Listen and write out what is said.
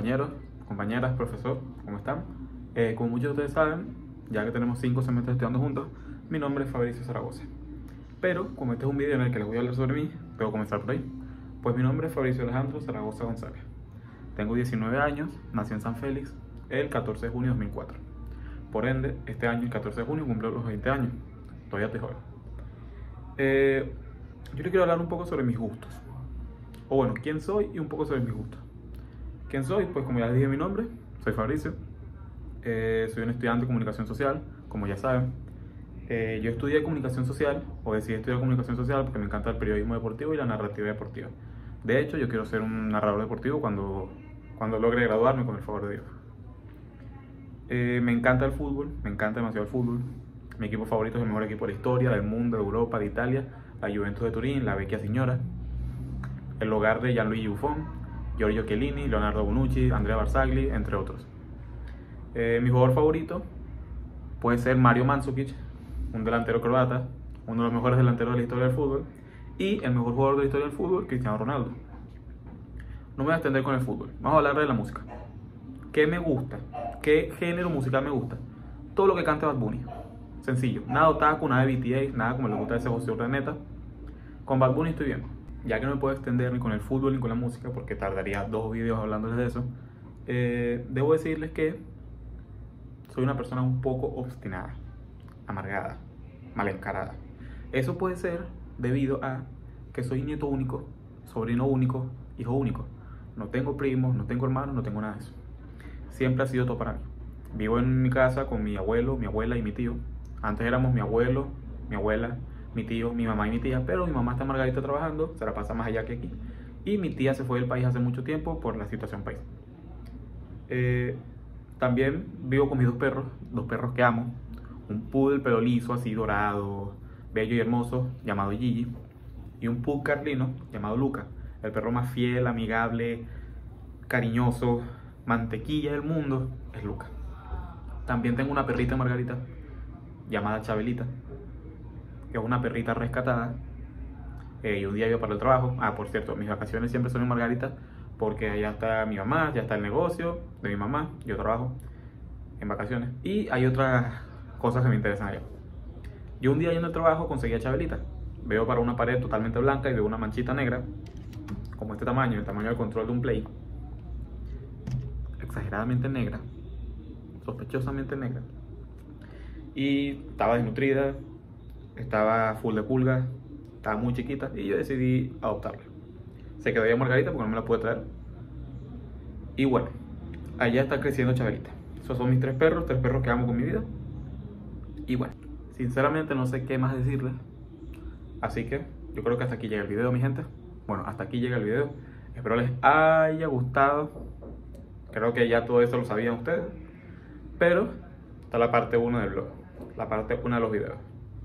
compañeros, compañeras, profesor, ¿cómo están? Eh, como muchos de ustedes saben, ya que tenemos cinco semestres estudiando juntos, mi nombre es Fabricio Zaragoza. Pero, como este es un video en el que les voy a hablar sobre mí, que comenzar por ahí. Pues mi nombre es Fabricio Alejandro Zaragoza González. Tengo 19 años, nací en San Félix el 14 de junio de 2004. Por ende, este año, el 14 de junio, cumplo los 20 años. Todavía estoy joven. Eh, yo les quiero hablar un poco sobre mis gustos. O bueno, quién soy y un poco sobre mis gustos. ¿Quién soy? Pues como ya les dije mi nombre, soy Fabricio. Eh, soy un estudiante de comunicación social, como ya saben. Eh, yo estudié comunicación social, o decidí estudiar comunicación social porque me encanta el periodismo deportivo y la narrativa deportiva. De hecho, yo quiero ser un narrador deportivo cuando, cuando logre graduarme, con el favor de Dios. Eh, me encanta el fútbol, me encanta demasiado el fútbol. Mi equipo favorito es el mejor equipo de la historia, del mundo, de Europa, de Italia, la Juventus de Turín, la Vecchia Signora, el hogar de Gianluigi Buffon, Giorgio Chiellini, Leonardo Bonucci, Andrea Barzagli, entre otros. Eh, mi jugador favorito puede ser Mario Mandzukic, un delantero croata, uno de los mejores delanteros de la historia del fútbol, y el mejor jugador de la historia del fútbol, Cristiano Ronaldo. No me voy a extender con el fútbol, vamos a hablar de la música. ¿Qué me gusta? ¿Qué género musical me gusta? Todo lo que cante Bad Bunny. Sencillo. Nada otaku, nada de BTS, nada como le gusta ese José Urdaneta. Con Bad Bunny estoy bien. Ya que no me puedo extender ni con el fútbol ni con la música, porque tardaría dos videos hablándoles de eso, eh, debo decirles que soy una persona un poco obstinada, amargada, mal encarada. Eso puede ser debido a que soy nieto único, sobrino único, hijo único. No tengo primos, no tengo hermanos, no tengo nada de eso. Siempre ha sido todo para mí. Vivo en mi casa con mi abuelo, mi abuela y mi tío. Antes éramos mi abuelo, mi abuela, mi tío, mi mamá y mi tía, pero mi mamá está Margarita trabajando, se la pasa más allá que aquí. Y mi tía se fue del país hace mucho tiempo por la situación país. Eh, también vivo con mis dos perros, dos perros que amo. Un poodle pero liso, así dorado, bello y hermoso, llamado Gigi. Y un pug carlino, llamado Luca. El perro más fiel, amigable, cariñoso, mantequilla del mundo, es Luca. También tengo una perrita Margarita, llamada Chabelita, es una perrita rescatada. Eh, y un día iba para el trabajo. Ah, por cierto, mis vacaciones siempre son en Margarita, porque allá está mi mamá, ya está el negocio de mi mamá, yo trabajo en vacaciones. Y hay otras cosas que me interesan allá. Yo un día yendo al trabajo conseguí a Chabelita. Veo para una pared totalmente blanca y veo una manchita negra, como este tamaño, el tamaño del control de un play. Exageradamente negra, sospechosamente negra. Y estaba desnutrida, estaba full de pulgas, estaba muy chiquita y yo decidí adoptarla. Se quedó ahí Margarita porque no me la pude traer. Y bueno, allá está creciendo Chabelita. Esos son mis tres perros, tres perros que amo con mi vida. Y bueno, sinceramente no sé qué más decirles. Así que yo creo que hasta aquí llega el video, mi gente. Bueno, hasta aquí llega el video. Espero les haya gustado. Creo que ya todo esto lo sabían ustedes. Pero está la parte 1 del blog. La parte 1 de los videos.